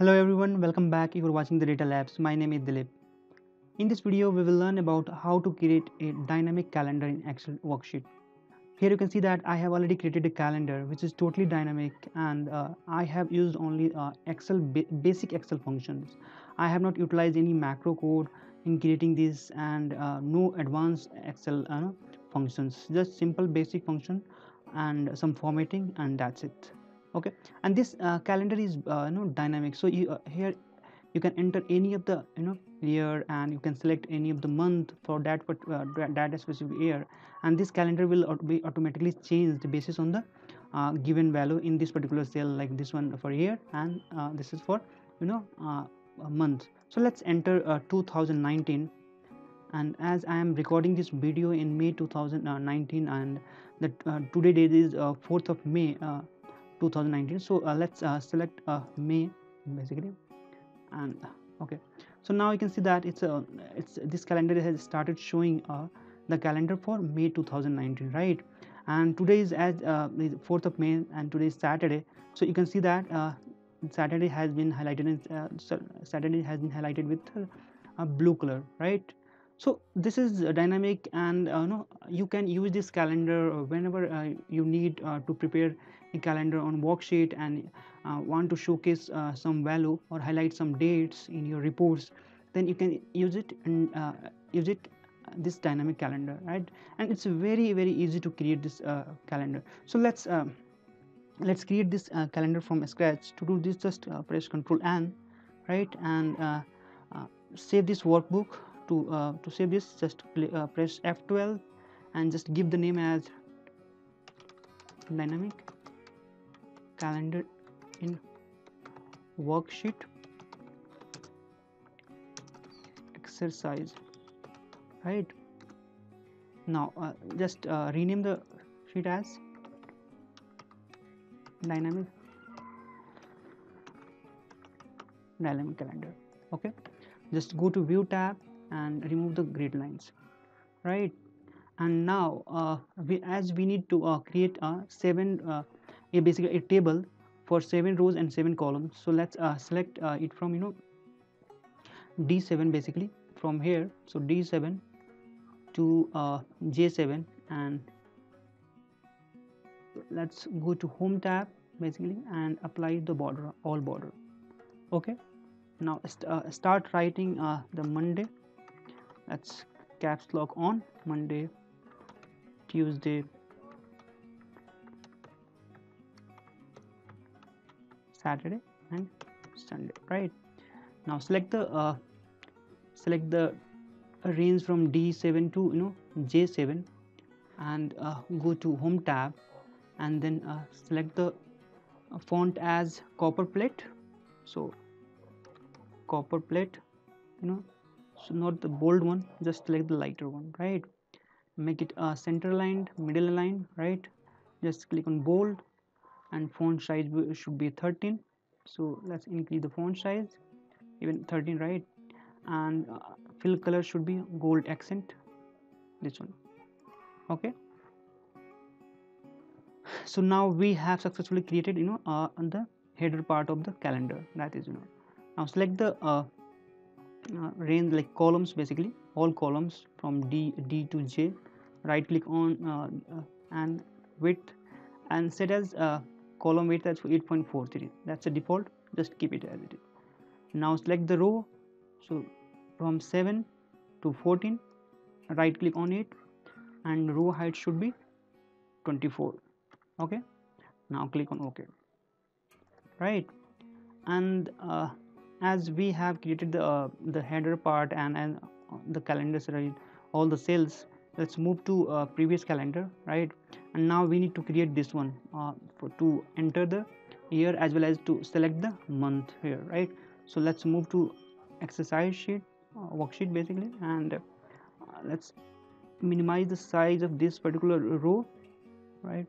Hello everyone, welcome back. You are watching the Data Labs. My name is Dilip. In this video, we will learn about how to create a dynamic calendar in Excel worksheet. Here you can see that I have already created a calendar which is totally dynamic and uh, I have used only uh, Excel ba basic Excel functions. I have not utilized any macro code in creating this and uh, no advanced Excel uh, functions. Just simple basic function and some formatting and that's it okay. And this uh, calendar is uh, you know dynamic. So you uh, here you can enter any of the you know year and you can select any of the month for that uh, that specific year. And this calendar will be automatically changed basis on the uh, given value in this particular cell like this one for year and uh, this is for you know a month. So let's enter 2019 and as i am recording this video in may 2019 and the today date is 4th of may 2019 so uh, let's uh, select uh, May basically. And okay. So now you can see that it's a it's this calendar has started showing the calendar for May 2019 right? And today is as uh, 4th of May and today is Saturday. So you can see that uh, Saturday has been highlighted uh, Saturday has been highlighted with a blue color right? So this is dynamic and uh, no, you can use this calendar whenever uh, you need uh, to prepare calendar on worksheet and uh, want to showcase uh, some value or highlight some dates in your reports then you can use it and uh, use it this dynamic calendar right? And it's very very easy to create this calendar. So let's let's create this calendar from scratch. To do this just press ctrl n right? And save this workbook to uh, to save this just uh, press F12 and just give the name as dynamic calendar in worksheet. Exercise. Right. Now uh, just uh, rename the sheet as dynamic dynamic calendar. Okay. Just go to view tab and remove the grid lines. Right. And now uh, we, as we need to uh, create a seven uh, a basically a table for seven rows and seven columns. So let's uh, select uh, it from you know d7 basically from here. So d7 to uh, j7 and let's go to home tab basically and apply the border all border. Okay. Now st start writing the monday. That's caps lock on Monday Tuesday Saturday and Sunday right? Now select the uh, select the range from D7 to you know J7 and uh, go to home tab and then uh, select the uh, font as Copperplate. So Copperplate you know so not the bold one just select the lighter one right? Make it uh, center aligned middle aligned right? Just click on bold and font size should be 13 so let's increase the font size. Even 13 right? And uh, fill color should be gold accent. This one. Okay? So now we have successfully created you know uh, on the header part of the calendar. That is you know. Now select the uh, uh, range like columns basically. All columns from D D to J. Right click on uh, uh, and width. And set as uh, column width as 8.43 that's the default. Just keep it as it is. Now select the row. So from 7 to 14 right click on it and row height should be 24 okay? Now click on ok. Right? And uh, as we have created the uh, the header part and and the calendars right all the cells let's move to uh, previous calendar right and now we need to create this one uh, for to enter the year as well as to select the month here right? So let's move to exercise sheet uh, worksheet basically and uh, let's minimize the size of this particular row right?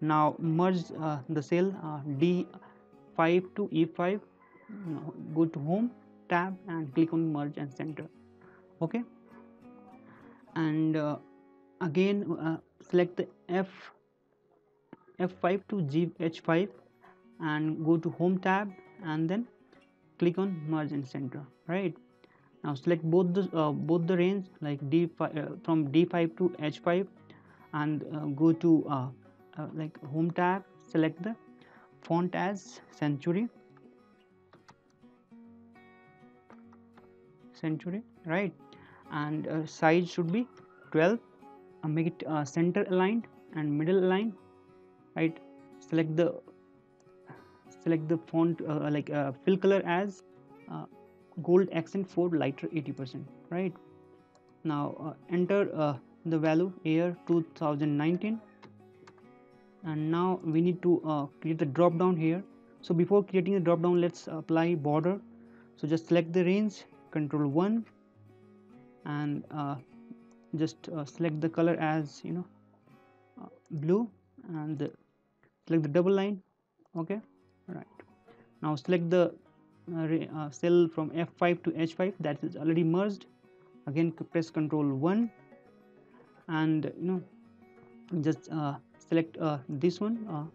Now merge uh, the cell d5 to e5 go to home tab and click on merge and center okay? And uh, again uh, select the f f5 to g h5 and go to home tab and then click on merge and center right? Now select both the uh, both the range like d5 uh, from d5 to h5 and uh, go to uh, uh, like home tab select the font as century. Century right? And size should be 12 uh, make it uh, center aligned and middle aligned right? Select the select the font uh, like uh, fill color as uh, gold accent for lighter 80% right? Now uh, enter uh, the value year 2019 and now we need to uh, create the drop down here. So before creating the drop down let's apply border. So just select the range control 1 and uh, just uh, select the color as you know uh, blue and the, select the double line okay? Right now select the uh, uh, cell from f5 to h5 that is already merged. Again press control 1 and you know just uh, select uh, this one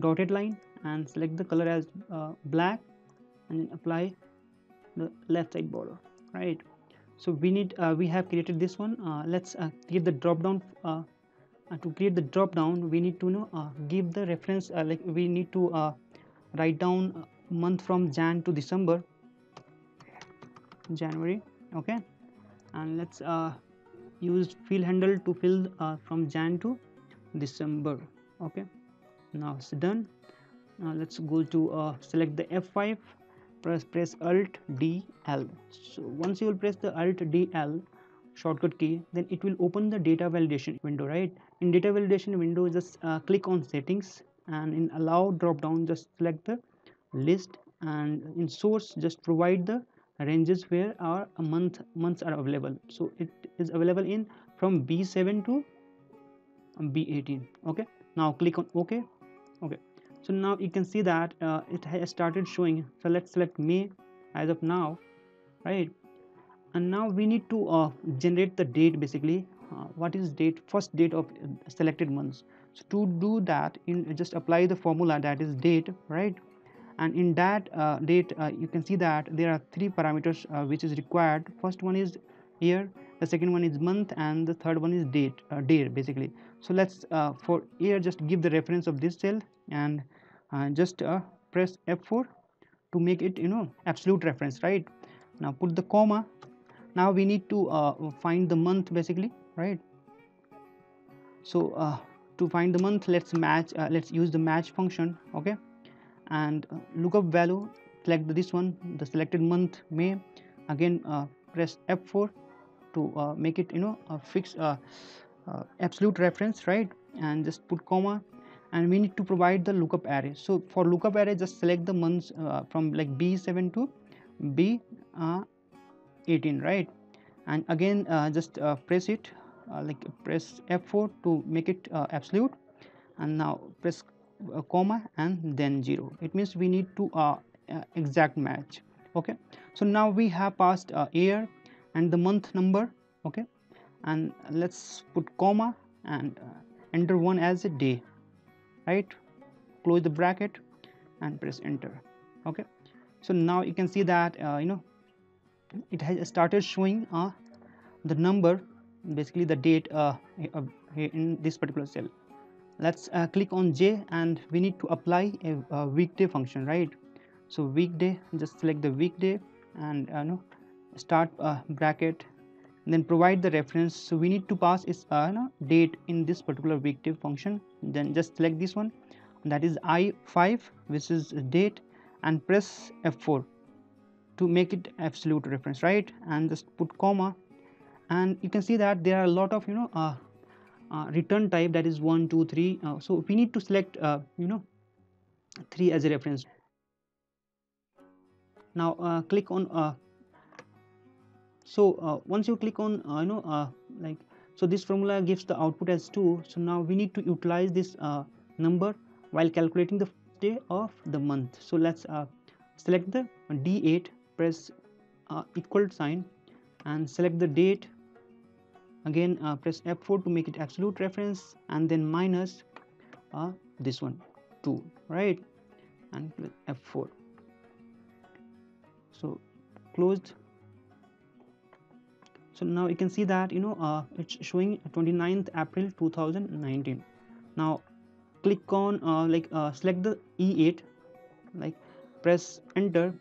dotted line and select the color as black and apply the left side border right so we need uh, we have created this one. Uh, let's uh, create the drop down to create the drop down we need to know give the reference like we need to write down month from jan to december. January okay. And let's uh, use fill handle to fill uh, from jan to december okay. Now it's done. Now let's go to uh, select the f5 press press alt d l. So once you will press the alt d l shortcut key then it will open the data validation window right? In data validation window just uh, click on settings and in allow drop down just select the list and in source just provide the ranges where our month months are available. So it is available in from b7 to b18 okay? Now click on ok. Okay so now you can see that uh, it has started showing. So let's select may as of now right? And now we need to uh, generate the date basically. Uh, what is date? First date of uh, selected months so to do that in just apply the formula that is date right? And in that uh, date uh, you can see that there are three parameters which is required. First one is year the second one is month and the third one is date uh, basically. So let's uh, for year just give the reference of this cell and uh, just uh, press f4 to make it you know absolute reference right? Now put the comma. Now we need to uh, find the month basically right? So uh, to find the month let's match let's use the match function okay? And lookup value select this one the selected month may. Again press f4 to uh, make it you know a fixed uh, uh, absolute reference right? And just put comma. And we need to provide the lookup array. So for lookup array just select the months from like b7 to b uh, 18 right? And again just press it like press f4 to make it absolute. And now press comma and then 0 it means we need to uh, uh, exact match. Okay? So now we have passed uh, year and the month number okay? And let's put comma and uh, enter one as a day right? Close the bracket and press enter. Okay? So now you can see that uh, you know it has started showing uh, the number basically the date uh, in this particular cell. Let's uh, click on J and we need to apply a, a, weekday function right? So weekday just select the weekday and uh, no start uh, bracket then provide the reference. So we need to pass its uh, no, date in this particular weekday function. Then just select this one. That is i5 which is date and press f4 to make it absolute reference right? And just put comma. And you can see that there are a lot of you know uh, uh, return type. That is 1 2 3 uh, so we need to select uh, you know 3 as a reference. Now uh, click on uh, so uh, once you click on you know like so this formula gives the output as 2 so now we need to utilize this number while calculating the day of the month. So let's select the d8 press equal sign and select the date. Again uh, press F4 to make it absolute reference and then minus uh, this one 2 right? And F4 so closed so now you can see that you know uh, it's showing 29th April 2019 now click on uh, like uh, select the E8 like press enter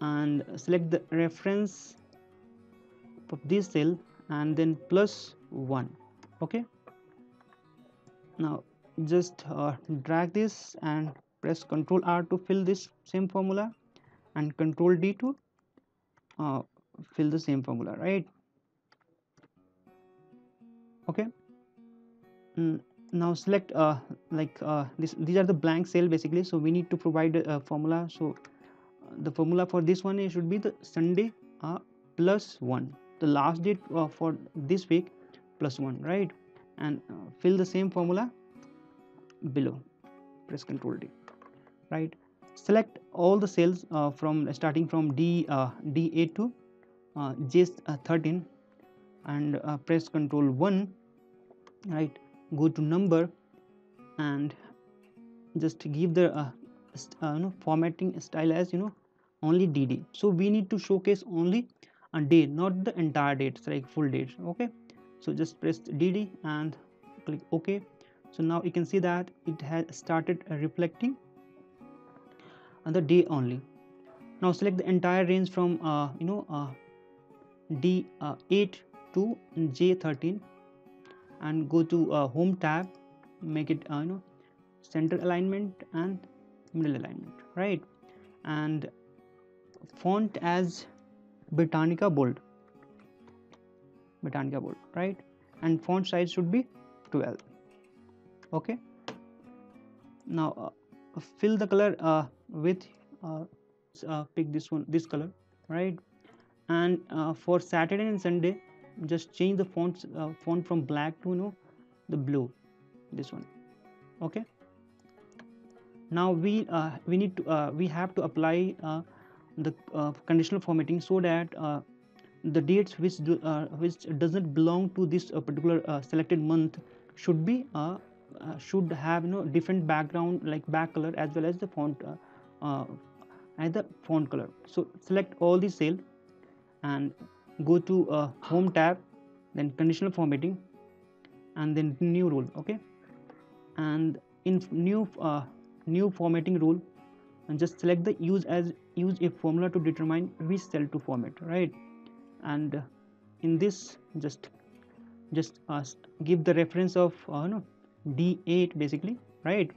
and select the reference of this cell and then plus 1 okay? Now just uh, drag this and press ctrl r to fill this same formula and control d to uh, fill the same formula right okay. Mm, now select uh, like uh, this these are the blank cell basically. So we need to provide a, formula. So uh, the formula for this one should be the sunday uh, plus 1 the last date uh, for this week plus 1 right? And uh, fill the same formula below. Press ctrl d right? Select all the cells uh, from starting from d d8 to j13 and press ctrl 1 right? Go to number and just give the uh, uh, you know, formatting style as you know only dd so we need to showcase only a day not the entire dates like full dates okay? So just press dd and click ok. So now you can see that it has started reflecting on the day only. Now select the entire range from uh, you know uh, d8 to j13 and go to uh, home tab make it uh, you know center alignment and middle alignment right? And font as Britannic bold. Britannic bold right? And font size should be 12 okay? Now uh, fill the color uh, with uh, uh pick this one this color right? And uh, for Saturday and Sunday just change the font uh, font from black to you know the blue this one okay? Now we uh, we need to uh, we have to apply uh, the uh, conditional formatting so that uh, the dates which do, which doesn't belong to this particular selected month should be should have you know different background like back color as well as the font and the font color. So select all the cell and go to uh, home tab then conditional formatting and then new rule okay? And in new uh, new formatting rule and just select the use as use a formula to determine which cell to format right? And uh, in this just just uh, give the reference of uh, no, d8 basically right?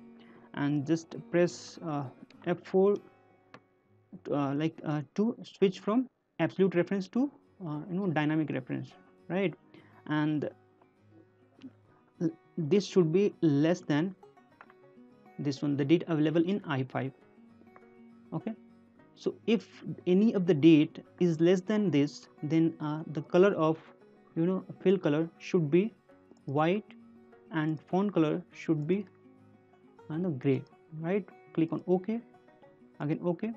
And just press uh, f4 uh, like uh, to switch from absolute reference to uh, you know dynamic reference right? And this should be less than this one the date available in i5 okay? So if any of the date is less than this then uh, the color of you know fill color should be white and font color should be no, gray right? Click on ok. Again ok.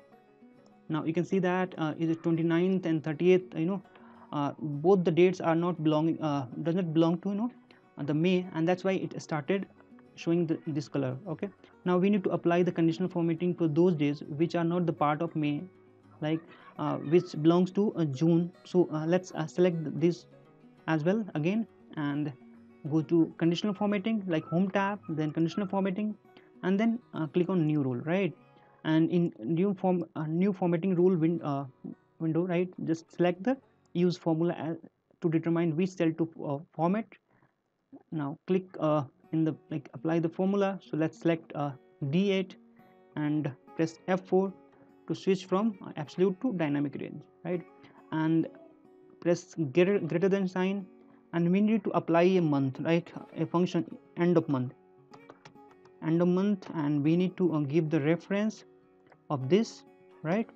Now you can see that uh, is it 29th and 30th you know both the dates are not belonging uh, does not belong to you know the May and that's why it started showing the, this color okay? Now we need to apply the conditional formatting for those days which are not the part of May like uh, which belongs to uh, June. So uh, let's uh, select this as well again and go to conditional formatting like home tab then conditional formatting and then click on new rule right? And in new form new formatting rule win, window right? Just select the use formula to determine which cell to uh, format. Now click uh, in the like apply the formula. So let's select uh, d8 and press f4 to switch from absolute to dynamic range right? And press greater, greater than sign. And we need to apply a month right? A function end of month. End of month and we need to uh, give the reference of this right?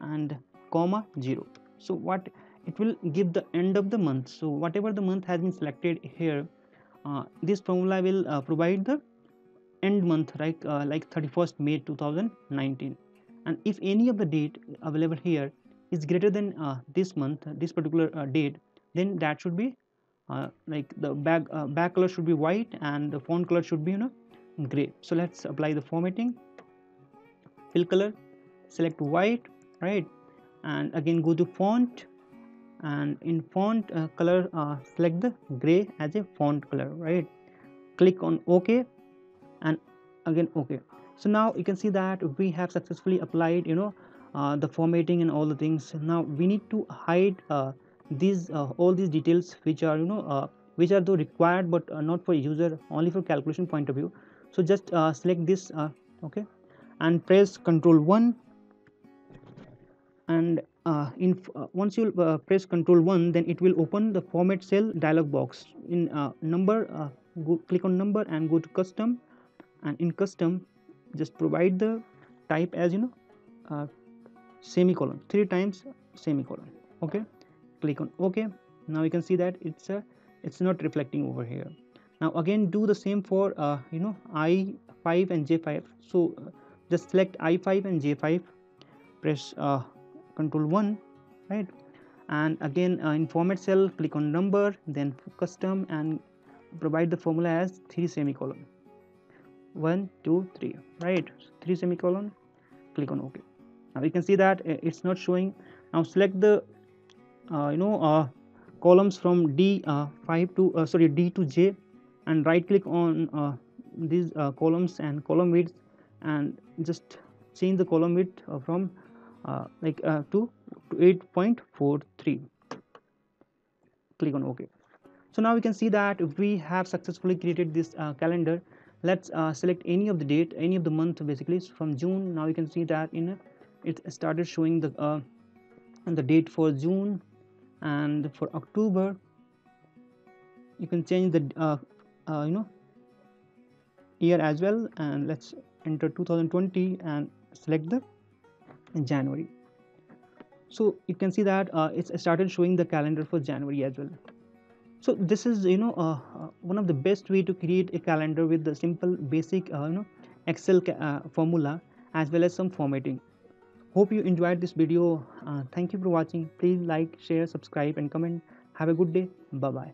And comma 0 so what it will give the end of the month. So whatever the month has been selected here uh, this formula will uh, provide the end month right uh, like 31st May 2019 and if any of the date available here is greater than uh, this month this particular uh, date then that should be uh, like the back back color should be white and the font color should be you know gray. So let's apply the formatting. Fill color select white right and again go to font and in font uh, color uh, select the gray as a font color right? Click on ok and again ok. So now you can see that we have successfully applied you know uh, the formatting and all the things. Now we need to hide uh, these uh, all these details which are you know uh, which are though required but not for user only for calculation point of view. So just select this okay and press control 1 and uh, in uh, once you uh, press control 1 then it will open the format cell dialog box. In uh, number uh, go click on number and go to custom. And in custom just provide the type as you know uh, semicolon three times semicolon. Okay? Click on ok. Now you can see that it's a it's not reflecting over here. Now again do the same for you know i5 and j5 so just select i5 and j5 press control 1 right? And again uh, in format cell click on number then custom and provide the formula as 3 semicolon. 1 2 3 right? 3 semicolon click on ok now you can see that uh, it's not showing. Now select the uh, you know uh, columns from d5 uh, to uh, sorry d to j and right click on these columns and column width and just change the column width from uh, like uh, to, to 8.43 click on ok. So now we can see that if we have successfully created this uh, calendar let's uh, select any of the date any of the month basically from june. Now you can see that in it started showing the uh, the date for june and for october. You can change the you know year as well. And let's enter 2020 and select the in January. So you can see that uh, it's started showing the calendar for January as well. So this is you know uh, uh one of the best way to create a calendar with the simple basic uh, you know Excel uh, formula as well as some formatting. Hope you enjoyed this video. Uh, thank you for watching. Please like, share, subscribe and comment. Have a good day. Bye bye.